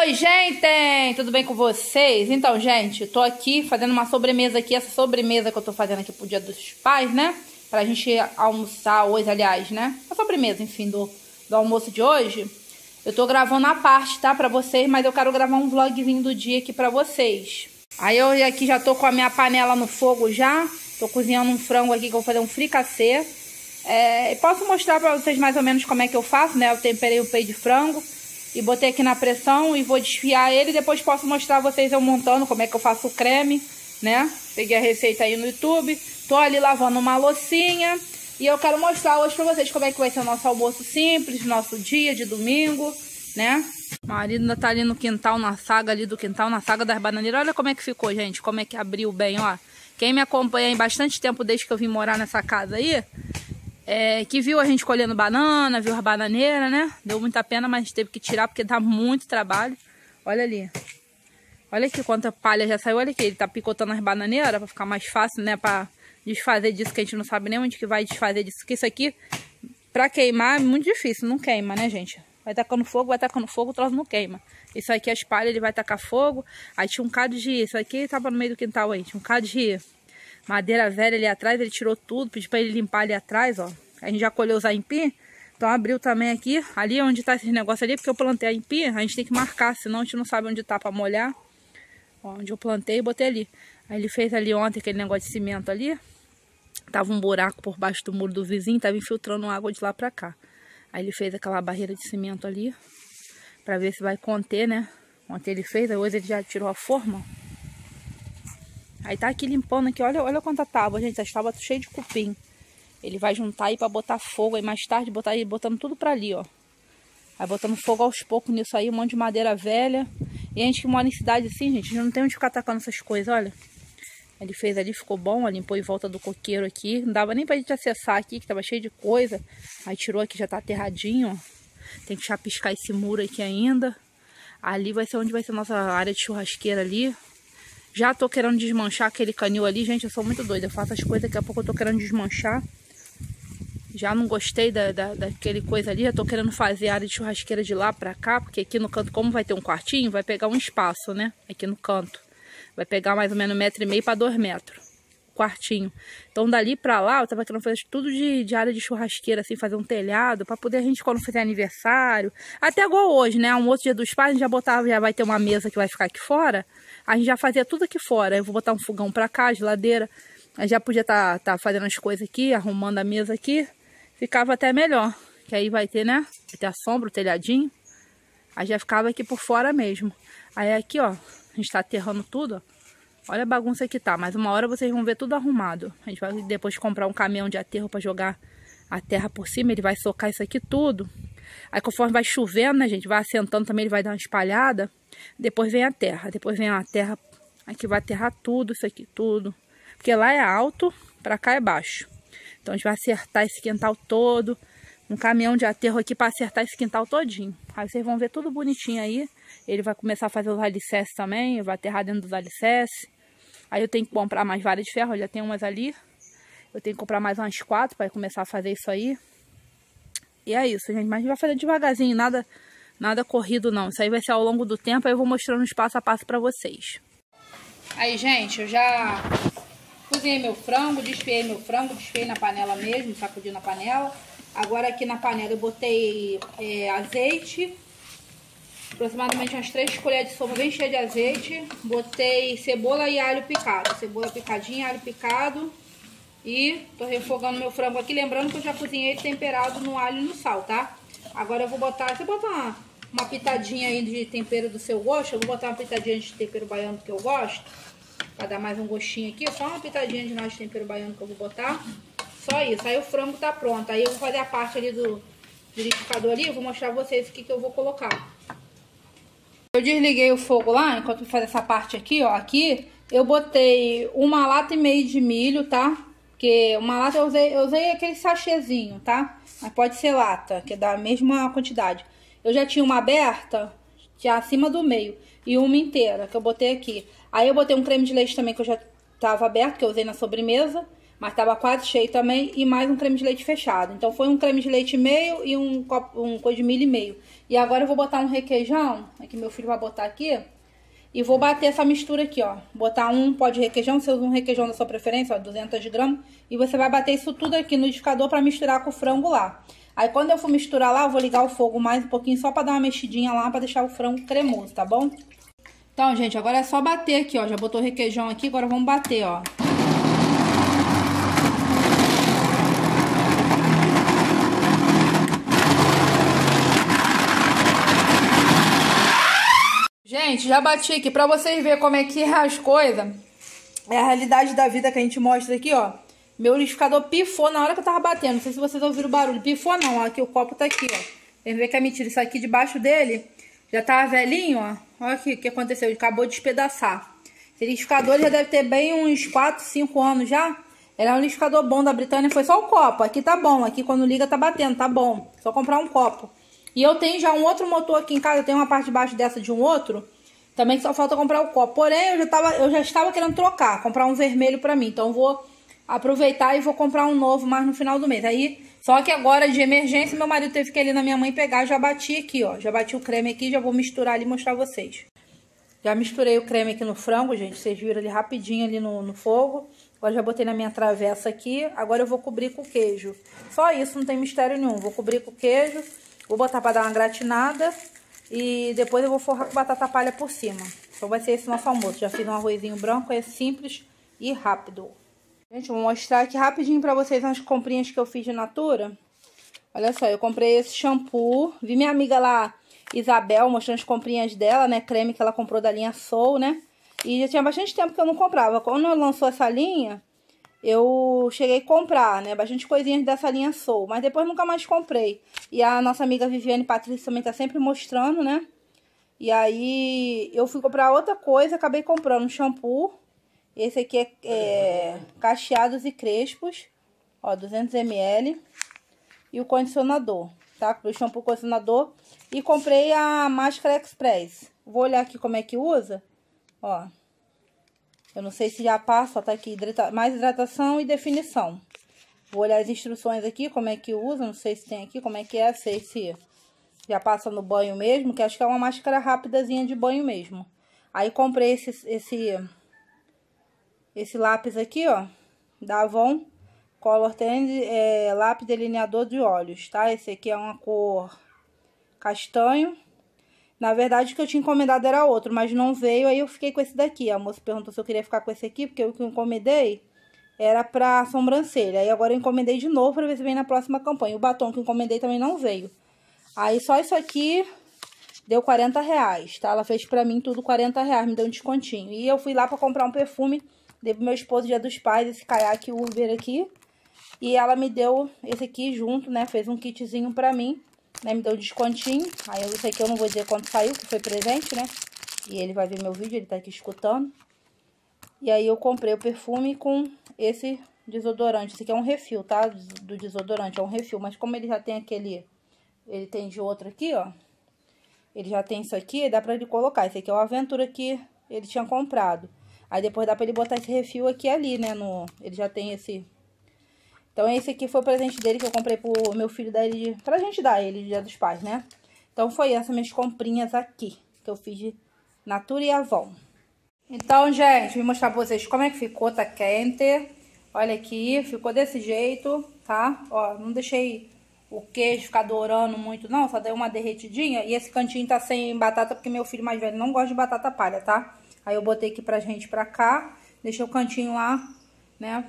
Oi, gente! Tudo bem com vocês? Então, gente, tô aqui fazendo uma sobremesa aqui. Essa sobremesa que eu tô fazendo aqui pro Dia dos Pais, né? Pra gente almoçar hoje, aliás, né? A sobremesa, enfim, do, do almoço de hoje. Eu tô gravando a parte, tá? Pra vocês, mas eu quero gravar um vlogzinho do dia aqui pra vocês. Aí eu aqui já tô com a minha panela no fogo já. Tô cozinhando um frango aqui que eu vou fazer um fricassê. É, posso mostrar pra vocês mais ou menos como é que eu faço, né? Eu temperei o peito de frango e botei aqui na pressão e vou desfiar ele. Depois posso mostrar a vocês eu montando como é que eu faço o creme, né? Peguei a receita aí no YouTube. Tô ali lavando uma loucinha. E eu quero mostrar hoje pra vocês como é que vai ser o nosso almoço simples, nosso dia de domingo, né? Marido ainda tá ali no quintal, na saga ali do quintal, na saga das bananeiras. Olha como é que ficou, gente. Como é que abriu bem, ó. Quem me acompanha em bastante tempo desde que eu vim morar nessa casa aí, é, que viu a gente colhendo banana, viu a bananeira, né? Deu muita pena, mas teve que tirar porque dá muito trabalho. Olha ali. Olha aqui quanta palha já saiu. Olha aqui, ele tá picotando as bananeiras pra ficar mais fácil, né? Pra desfazer disso, que a gente não sabe nem onde que vai desfazer disso. Porque isso aqui, pra queimar, é muito difícil. Não queima, né, gente? Vai tacando fogo, vai tacando fogo, o troço não queima. Isso aqui, as palhas, ele vai tacar fogo. Aí tinha um cado de... Isso aqui tava no meio do quintal aí. Tinha um cado de madeira velha ali atrás, ele tirou tudo, pedi para ele limpar ali atrás, ó. A gente já colheu os aipim, então abriu também aqui, ali onde tá esse negócio ali, porque eu plantei aipim, a gente tem que marcar, senão a gente não sabe onde tá para molhar. Ó, onde eu plantei botei ali. Aí ele fez ali ontem aquele negócio de cimento ali, tava um buraco por baixo do muro do vizinho, tava infiltrando água de lá pra cá. Aí ele fez aquela barreira de cimento ali, pra ver se vai conter, né? Ontem ele fez, hoje ele já tirou a forma, Aí tá aqui limpando aqui, olha, olha quanta tábua, gente. As tábuas cheias de cupim. Ele vai juntar aí pra botar fogo. Aí mais tarde botar aí, botando tudo pra ali, ó. Vai botando fogo aos poucos nisso aí, um monte de madeira velha. E a gente que mora em cidade assim, gente, não tem onde ficar atacando essas coisas, olha. Ele fez ali, ficou bom, ó, limpou em volta do coqueiro aqui. Não dava nem pra gente acessar aqui, que tava cheio de coisa. Aí tirou aqui, já tá aterradinho, ó. Tem que chapiscar esse muro aqui ainda. Ali vai ser onde vai ser a nossa área de churrasqueira ali. Já tô querendo desmanchar aquele canil ali. Gente, eu sou muito doida. Eu faço as coisas, daqui a pouco eu tô querendo desmanchar. Já não gostei da, da, daquele coisa ali. Já tô querendo fazer a área de churrasqueira de lá pra cá. Porque aqui no canto, como vai ter um quartinho, vai pegar um espaço, né? Aqui no canto. Vai pegar mais ou menos um metro e meio para dois metros. Quartinho. Então dali pra lá, eu tava querendo fazer tudo de, de área de churrasqueira, assim, fazer um telhado. Pra poder a gente, quando fizer aniversário. Até igual hoje, né? Um outro dia dos pais, a gente já botava, já vai ter uma mesa que vai ficar aqui fora. A gente já fazia tudo aqui fora. Eu vou botar um fogão pra cá, geladeira. A gente já podia estar tá, tá fazendo as coisas aqui, arrumando a mesa aqui. Ficava até melhor. Que aí vai ter, né? Vai ter a sombra, o telhadinho. Aí já ficava aqui por fora mesmo. Aí aqui, ó, a gente tá aterrando tudo, ó. Olha a bagunça que tá, mas uma hora vocês vão ver tudo arrumado. A gente vai depois comprar um caminhão de aterro para jogar a terra por cima, ele vai socar isso aqui tudo. Aí conforme vai chovendo, né, gente, vai assentando também, ele vai dar uma espalhada. Depois vem a terra, depois vem a terra, aqui vai aterrar tudo, isso aqui, tudo. Porque lá é alto, para cá é baixo. Então a gente vai acertar esse quintal todo, um caminhão de aterro aqui para acertar esse quintal todinho. Aí vocês vão ver tudo bonitinho aí. Ele vai começar a fazer os alicerces também, vai aterrar dentro dos alicerces. Aí eu tenho que comprar mais varas de ferro, já tem umas ali. Eu tenho que comprar mais umas quatro para começar a fazer isso aí. E é isso, gente. Mas a gente vai fazer devagarzinho, nada, nada corrido não. Isso aí vai ser ao longo do tempo, aí eu vou mostrando os passo a passo para vocês. Aí, gente, eu já cozinhei meu frango, desfiei meu frango, desfiei na panela mesmo, sacudi na panela. Agora aqui na panela eu botei é, azeite, aproximadamente umas 3 colheres de sopa bem cheia de azeite. Botei cebola e alho picado, cebola picadinha, alho picado. E tô refogando meu frango aqui, lembrando que eu já cozinhei temperado no alho e no sal, tá? Agora eu vou botar, você bota uma, uma pitadinha aí de tempero do seu gosto, eu vou botar uma pitadinha de tempero baiano que eu gosto, pra dar mais um gostinho aqui, só uma pitadinha de nós de tempero baiano que eu vou botar. Só isso, aí o frango tá pronto, aí eu vou fazer a parte ali do, liquidificador ali, eu vou mostrar pra vocês o que que eu vou colocar. Eu desliguei o fogo lá, enquanto fazer essa parte aqui, ó, aqui eu botei uma lata e meia de milho, tá? Porque uma lata eu usei, eu usei aquele sachêzinho, tá? Mas pode ser lata, que é da mesma quantidade. Eu já tinha uma aberta, já acima do meio, e uma inteira, que eu botei aqui. Aí eu botei um creme de leite também, que eu já tava aberto, que eu usei na sobremesa. Mas tava quase cheio também, e mais um creme de leite fechado. Então foi um creme de leite meio e um copo, um coisa de milho e meio. E agora eu vou botar um requeijão, aqui meu filho vai botar aqui, e vou bater essa mistura aqui, ó. Botar um pó de requeijão, você usa um requeijão da sua preferência, ó, 200 gramas. E você vai bater isso tudo aqui no liquidificador pra misturar com o frango lá. Aí quando eu for misturar lá, eu vou ligar o fogo mais um pouquinho só pra dar uma mexidinha lá, pra deixar o frango cremoso, tá bom? Então, gente, agora é só bater aqui, ó. Já botou o requeijão aqui, agora vamos bater, ó. Gente, já bati aqui pra vocês verem como é que é as coisas. É a realidade da vida que a gente mostra aqui, ó. Meu liquidificador pifou na hora que eu tava batendo. Não sei se vocês ouviram o barulho. Pifou não. Aqui o copo tá aqui, ó. Vocês ver que é mentira. Isso aqui debaixo dele já tava velhinho, ó. Olha o que aconteceu. Ele acabou de despedaçar. Esse liquidificador já deve ter bem uns 4, 5 anos já. Ele é um liquidificador bom da Britânia. Foi só o copo. Aqui tá bom. Aqui quando liga tá batendo, tá bom. Só comprar um copo. E eu tenho já um outro motor aqui em casa, eu tenho uma parte de baixo dessa de um outro, também que só falta comprar o copo. Porém, eu já, tava, eu já estava querendo trocar, comprar um vermelho pra mim. Então, vou aproveitar e vou comprar um novo mais no final do mês. Aí, só que agora, de emergência, meu marido teve que ir ali na minha mãe pegar. Já bati aqui, ó. Já bati o creme aqui, já vou misturar ali e mostrar vocês. Já misturei o creme aqui no frango, gente. Vocês viram ali rapidinho ali no, no fogo. Agora já botei na minha travessa aqui. Agora eu vou cobrir com queijo. Só isso, não tem mistério nenhum. Vou cobrir com queijo. Vou botar pra dar uma gratinada e depois eu vou forrar com batata palha por cima. Então vai ser esse nosso almoço. Já fiz um arrozinho branco, é simples e rápido. Gente, vou mostrar aqui rapidinho pra vocês as comprinhas que eu fiz de Natura. Olha só, eu comprei esse shampoo. Vi minha amiga lá, Isabel, mostrando as comprinhas dela, né? Creme que ela comprou da linha Soul, né? E já tinha bastante tempo que eu não comprava. Quando lançou essa linha, eu cheguei a comprar, né? Bastante coisinhas dessa linha Soul, mas depois nunca mais comprei. E a nossa amiga Viviane Patrícia também tá sempre mostrando, né? E aí eu fui comprar outra coisa, acabei comprando um shampoo. Esse aqui é, é cacheados e crespos, ó, 200ml. E o condicionador, tá? O shampoo condicionador. E comprei a máscara express. Vou olhar aqui como é que usa, ó. Eu não sei se já passa, tá aqui, hidrata mais hidratação e definição. Vou olhar as instruções aqui, como é que usa, não sei se tem aqui, como é que é, sei se já passa no banho mesmo, que acho que é uma máscara rapidazinha de banho mesmo. Aí comprei esse, esse, esse lápis aqui, ó, da Avon, Color Tend, é, lápis delineador de olhos, tá? Esse aqui é uma cor castanho. Na verdade, o que eu tinha encomendado era outro, mas não veio, aí eu fiquei com esse daqui. A moça perguntou se eu queria ficar com esse aqui, porque o que eu encomendei era pra sobrancelha. Aí agora eu encomendei de novo pra ver se vem na próxima campanha. O batom que eu encomendei também não veio. Aí só isso aqui deu 40 reais, tá? Ela fez pra mim tudo 40 reais, me deu um descontinho. E eu fui lá pra comprar um perfume, dei pro meu esposo dia dos pais, esse caiaque Uber aqui. E ela me deu esse aqui junto, né? Fez um kitzinho pra mim né, me deu um descontinho. Aí eu sei que eu não vou dizer quanto saiu, que foi presente, né? E ele vai ver meu vídeo, ele tá aqui escutando. E aí eu comprei o perfume com esse desodorante. Esse aqui é um refil, tá? Do desodorante, é um refil. Mas como ele já tem aquele... Ele tem de outro aqui, ó. Ele já tem isso aqui, dá pra ele colocar. Esse aqui é o Aventura que ele tinha comprado. Aí depois dá pra ele botar esse refil aqui ali, né? No, ele já tem esse então, esse aqui foi o presente dele que eu comprei pro meu filho dar ele, pra gente dar ele, dia dos pais, né? Então, foi essas minhas comprinhas aqui, que eu fiz de Natura e Avon. Então, gente, vou mostrar pra vocês como é que ficou, tá quente. Olha aqui, ficou desse jeito, tá? Ó, não deixei o queijo ficar dourando muito, não, só deu uma derretidinha. E esse cantinho tá sem batata, porque meu filho mais velho não gosta de batata palha, tá? Aí eu botei aqui pra gente pra cá, deixei o cantinho lá, né,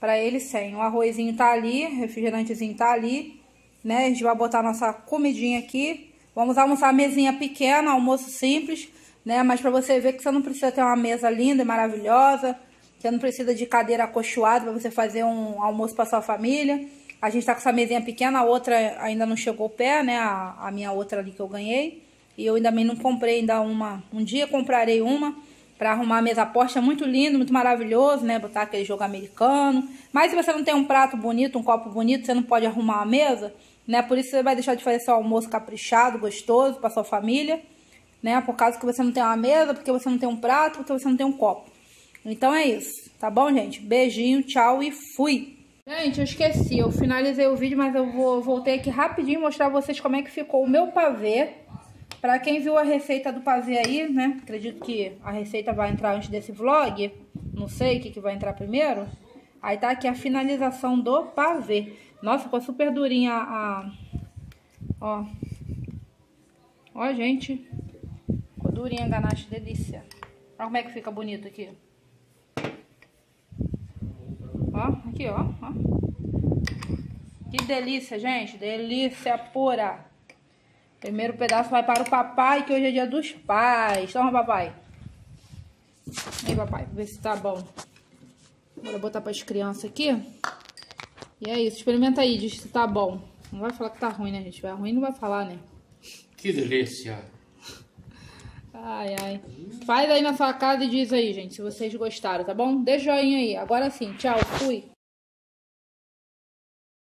para ele sem. O arrozinho tá ali, refrigerantezinho tá ali, né? A gente vai botar nossa comidinha aqui. Vamos almoçar mesinha pequena, almoço simples, né? Mas para você ver que você não precisa ter uma mesa linda e maravilhosa, você não precisa de cadeira acolchoada para você fazer um almoço para sua família. A gente tá com essa mesinha pequena, a outra ainda não chegou o pé, né? A, a minha outra ali que eu ganhei. E eu ainda não comprei ainda uma. Um dia comprarei uma para arrumar a mesa posta, é muito lindo, muito maravilhoso, né? Botar aquele jogo americano. Mas se você não tem um prato bonito, um copo bonito, você não pode arrumar a mesa, né? Por isso você vai deixar de fazer seu almoço caprichado, gostoso para sua família, né? Por causa que você não tem uma mesa, porque você não tem um prato, porque você não tem um copo. Então é isso, tá bom, gente? Beijinho, tchau e fui! Gente, eu esqueci, eu finalizei o vídeo, mas eu vou voltei aqui rapidinho mostrar pra vocês como é que ficou o meu pavê. Pra quem viu a receita do pavê aí, né? Acredito que a receita vai entrar antes desse vlog. Não sei o que, que vai entrar primeiro. Aí tá aqui a finalização do pavê. Nossa, ficou super durinha a... Ó. Ó, gente. Ficou durinha a ganache, delícia. Olha como é que fica bonito aqui. Ó, aqui, ó, ó. Que delícia, gente. Delícia pura. Primeiro pedaço vai para o papai, que hoje é dia dos pais. Toma, papai. Aí, papai, ver se tá bom. Bora botar para as crianças aqui. E é isso. Experimenta aí, diz se tá bom. Não vai falar que tá ruim, né, gente? Vai ruim, não vai falar, né? Que delícia. Ai, ai. Faz aí na sua casa e diz aí, gente, se vocês gostaram, tá bom? Dê joinha aí. Agora sim, tchau, fui.